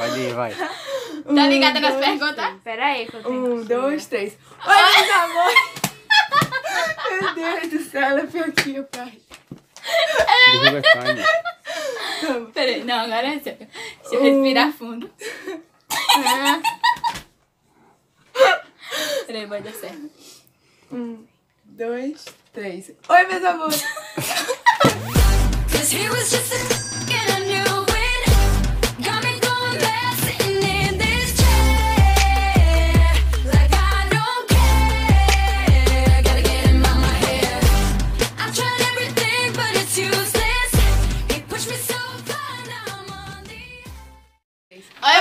Pode ir, vai. Tá ligada nas perguntas? Pera aí que eu tenho Um, dois, três. Oi, meus amores! Meu Deus do céu, ela foi aqui, pai. Derruba a carne. Peraí, não, agora é sério. Deixa eu respirar fundo. Peraí, vai dar certo. Um, dois, três. Oi, meus amores! Cause he was just a Oi,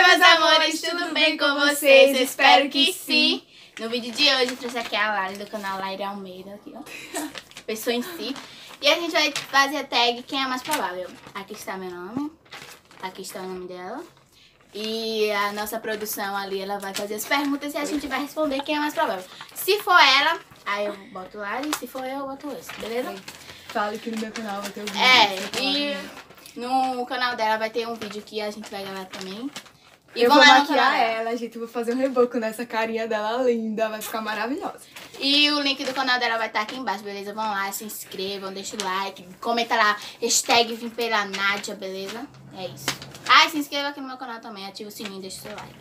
meus amores, tudo bem com vocês? Eu espero que sim. No vídeo de hoje, eu trouxe aqui a Lari do canal Laire Almeida, aqui, ó. Pessoa em si. E a gente vai fazer a tag Quem é Mais Provável. Aqui está meu nome. Aqui está o nome dela. E a nossa produção ali, ela vai fazer as perguntas e a gente vai responder quem é mais provável. Se for ela, aí eu boto Lari. Se for eu, eu boto esse, beleza? Fala que no meu canal vai ter vídeo. É, e fala. No canal dela vai ter um vídeo que a gente vai gravar também. E Eu vou maquiar ela, gente. Vou fazer um reboco nessa carinha dela linda. Vai ficar maravilhosa. E o link do canal dela vai estar aqui embaixo, beleza? Vão lá, se inscrevam, deixa o like, comenta lá, hashtag vim pela Nádia, beleza? É isso. Ah, e se inscreva aqui no meu canal também, ativa o sininho, deixa o seu like.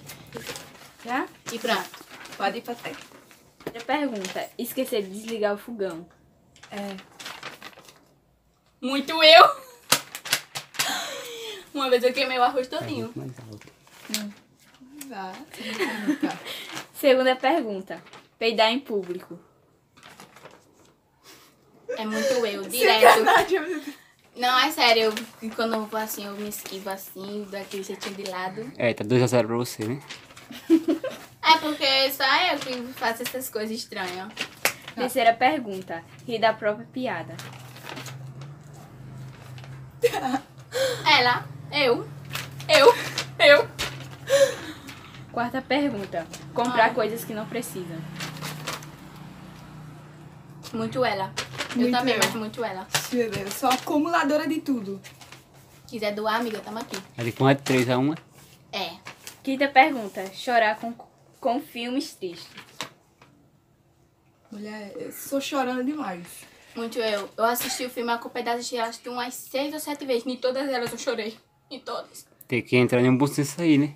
Já? E pronto. Pode ir pra tag. Outra pergunta. Esquecer de desligar o fogão. É. Muito eu! Uma vez eu queimei o arroz todinho. Mais alto. Vá. Tá. Segunda pergunta. Peidar em público. É muito eu, direto. Não, é sério, eu, quando eu vou assim, eu me esquivo assim, dou aquele jeitinho de lado. É, tá 2x0 pra você, né? É porque só eu que faço essas coisas estranhas. Terceira pergunta. Rir da própria piada. Ela, eu, eu, eu. Quarta pergunta. Comprar Ai. coisas que não precisam. Muito ela. Eu Muito também, eu. mas muito ela. Meu Deus, sou acumuladora de tudo. Quiser doar, amiga, tamo aqui. Ali com a 3x1. É. Quinta pergunta. Chorar com, com filmes tristes. Mulher, eu sou chorando demais. Muito eu. Eu assisti o filme A Culpa é das Estrelas, acho que umas seis ou sete vezes. Em todas elas eu chorei. Em todas. Tem que entrar em um bom senso aí, né?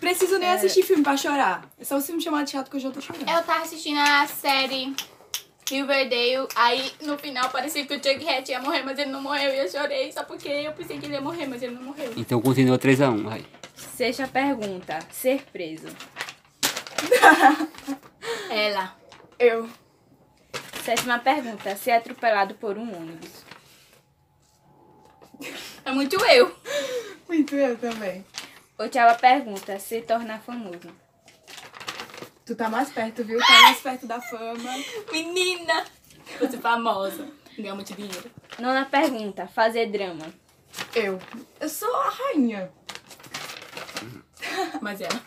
Preciso nem assistir filme pra chorar. É só você me chamar de chato que eu já tô chorando. Eu tava assistindo a série Riverdale, aí no final parecia que o Jughead ia morrer, mas ele não morreu. E eu chorei só porque eu pensei que ele ia morrer, mas ele não morreu. Então continua 3x1, vai. Sexta pergunta. Ser preso. Ela. Eu. Sétima pergunta. Ser atropelado por um ônibus. É muito eu. Muito eu também. Oitava pergunta. Se tornar famoso. Tu tá mais perto, viu? Tá mais perto da fama. Menina! Você famosa. Ganha muito dinheiro. Nona pergunta. Fazer drama. Eu. Eu sou a rainha. Mas ela.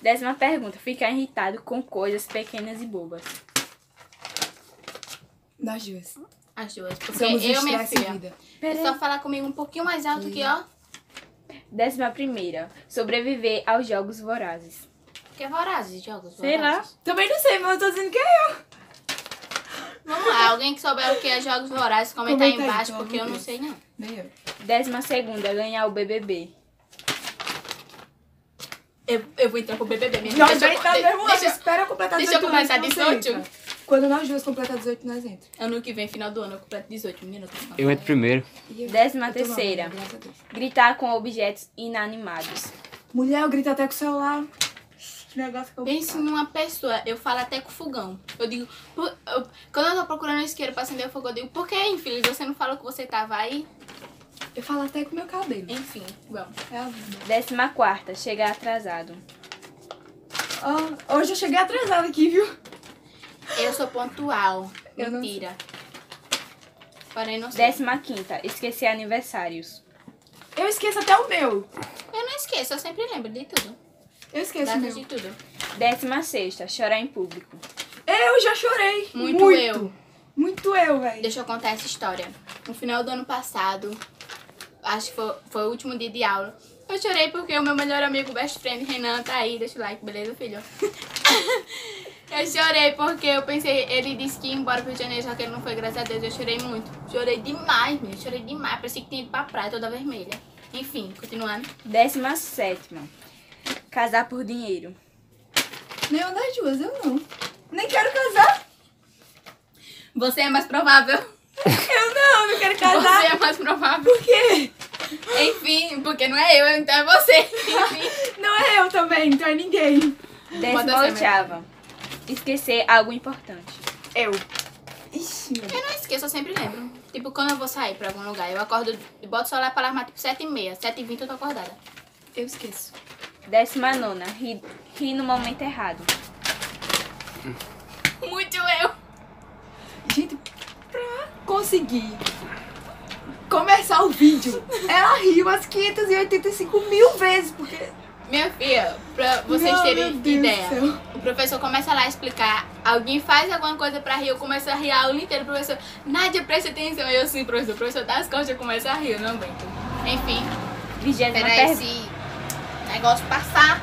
Décima pergunta. Ficar irritado com coisas pequenas e bobas. Das duas. As duas. Porque Somos eu, minha filha. É só falar comigo um pouquinho mais alto que, ó. Décima primeira. Sobreviver aos jogos vorazes. Que é vorazes, jogos Sei vorazes. Também não sei, mas eu tô dizendo que é eu. Vamos lá, alguém que souber o que é jogos vorazes, comenta, aí embaixo, porque eu não sei não. Nem eu. Décima segunda. Ganhar o BBB. Eu, eu vou entrar pro BBB mesmo. Nós Deixa vai eu- estar de- mesmo deixa- Espera eu completar deixa 18 eu completar anos, nós 18. Quando nós duas completar 18, nós entra. Ano que vem, final do ano, eu completo 18 minutos. Eu entro primeiro. Eu- Décima eu terceira. né? A Deus. Gritar com objetos inanimados. Mulher, eu grito até com o celular. Que negócio que eu Pense numa pessoa, eu falo até com o fogão. Eu digo, por- eu- quando eu tô procurando isqueiro pra acender o fogo, eu digo, por que, infeliz, você não falou que você tava aí? Eu falo até com o meu cabelo. Enfim, vamos. É a vida. Décima quarta. Chegar atrasado. Ah, hoje eu cheguei atrasada aqui, viu? Eu sou pontual. Eu não Mentira. Porém, não sei. Décima quinta. Esquecer aniversários. Eu esqueço até o meu. Eu não esqueço, eu sempre lembro de tudo. Eu esqueço o Datas meu. de tudo. Décima sexta. Chorar em público. Eu já chorei. Muito eu. Muito eu, velho. Deixa eu contar essa história. No final do ano passado, acho que foi, foi o último dia de aula, Eu chorei porque o meu melhor amigo, best friend, Renan, tá aí. Deixa o like, beleza, filho? eu chorei porque eu pensei, ele disse que ia embora pro Rio de Janeiro, só que ele não foi, graças a Deus. Eu chorei muito. Chorei demais, meu. Chorei demais. Parecia que tinha ido pra praia toda vermelha. Enfim, continuando. Décima sétima. Casar por dinheiro. Nenhuma das duas, eu não. Nem quero casar. Você é mais provável. Eu não, não quero Você casar. é mais provável. Por quê? Enfim, porque não é eu, então é você. Enfim. Não é eu também, então é ninguém. Décima oitava. Esquecer algo importante. Eu. Ixi, meu Deus. Eu não esqueço, eu sempre lembro. Tipo, quando eu vou sair pra algum lugar, eu acordo, boto o celular pra alarmar tipo 7h30. 7h20 eu tô acordada. Eu esqueço. Décima nona. Rir ri no momento errado. Muito eu. Gente, pra conseguir começar o vídeo, ela riu umas 585 mil vezes, porque... Minha filha, pra vocês Não, terem ideia, o professor começa lá a explicar, alguém faz alguma coisa pra rir, eu começo a rir a aula inteira, o professor, Nádia, presta atenção, eu sim, professor, o professor dá as costas, eu começo a rir, eu não aguento. Enfim, Vigésima espera pergunta. esse negócio passar,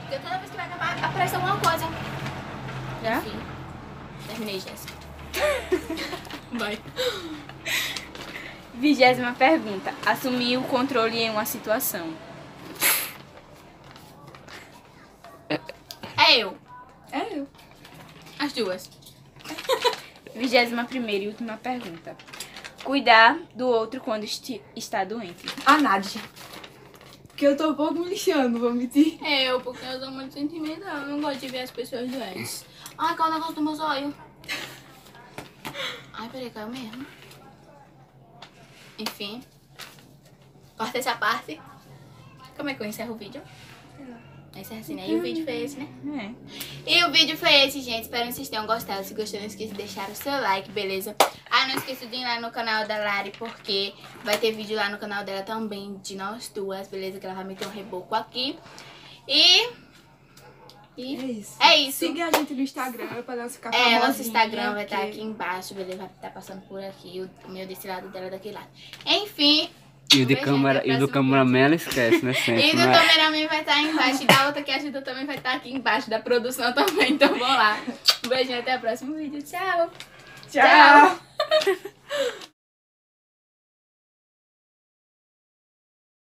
porque toda vez que vai acabar, aparece alguma coisa. Já? Enfim, terminei, Jéssica. Vai. Vigésima pergunta. Assumir o controle em uma situação. É eu, É eu. as duas. Vigésima primeira e última pergunta. Cuidar do outro quando esti- está doente. A Nádia. Que eu tô um pouco me lixando, vou mentir. É eu, porque eu sou muito sentimental, eu não gosto de ver as pessoas doentes. Ai, qual é o negócio do meu zóio? Ai, peraí, caiu mesmo. Enfim. Corta essa parte. Como é que eu encerro o vídeo? Encerra assim, né? E o vídeo foi esse, né? É. E o vídeo foi esse, gente. Espero que vocês tenham gostado. Se gostou, não esqueça de deixar o seu like, beleza? Ah, não esqueça de ir lá no canal da Lari, porque vai ter vídeo lá no canal dela também, de nós duas, beleza? Que ela vai meter um reboco aqui. E... É E... isso. É isso. Siga a gente no Instagram pra nós ficar É, famosinha, nosso Instagram vai estar porque- aqui embaixo, beleza? Vai estar passando por aqui. O meu desse lado dela daquele lado. Enfim. E o de Beijo, câmera, e do próxima cameraman ela esquece, né? E Sempre, do né? cameraman vai estar aí embaixo. E da outra que ajuda também vai estar aqui embaixo. Da produção também. Então vamos lá. Um beijinho até o próximo vídeo. Tchau. Tchau.